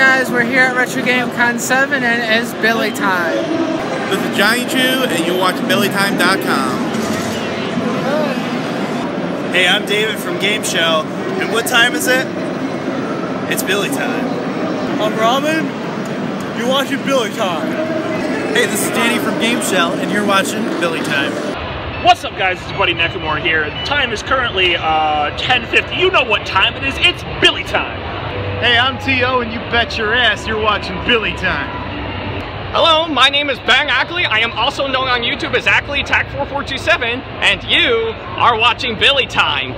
guys, we're here at Retro Game Con 7 and it is Billy time. This is Johnichu and you watch BillyTime.com. Hey, I'm David from Game Shell, and what time is it? It's Billy time. I'm Robin. You're watching Billy Time. Hey, this is Danny from Game Shell, and you're watching Billy Time. What's up, guys? It's Buddy Nekumore here. The time is currently uh, 10:50. You know what time it is? It's Billy time. Hey, I'm T.O. and you bet your ass you're watching Billy Time. Hello, my name is Bang Ackley. I am also known on YouTube as Ackley Attack 4427, and you are watching Billy Time.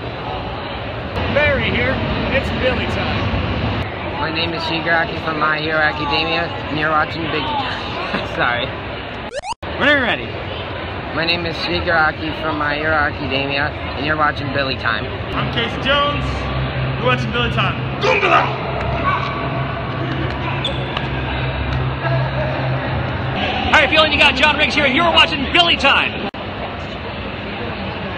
Barry here. It's Billy time. My name is Shigaraki from My Hero Academia, and you're watching Big. Sorry. Whenever you're ready. My name is Shigaraki from My Hero Academia, and you're watching Billy Time. I'm Casey Jones. You're watching Billy Time. How you feeling? You got John Riggs here, and you're watching Billy time.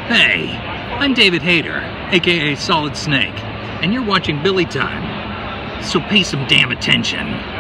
Hey, I'm David Hayter, aka Solid Snake, and you're watching Billy Time. So pay some damn attention.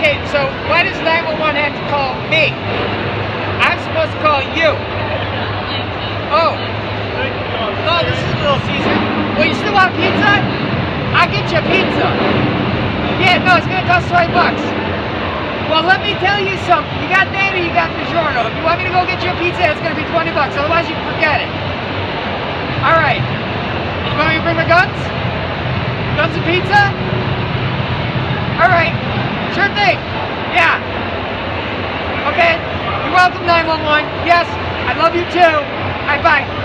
Okay, so why does 911 have to call me? I'm supposed to call you. Oh. Oh, this is Little Caesar. Well, you still want pizza? I'll get you a pizza. costs 20 bucks. Well, let me tell you something. You got Dana, you got DiGiorno. If you want me to go get you a pizza, it's going to be 20 bucks. Otherwise, you forget it. All right. You want me to bring my guns? Guns and pizza? All right. Sure thing. Yeah. Okay. You're welcome, 911. Yes, I love you too. All right, bye.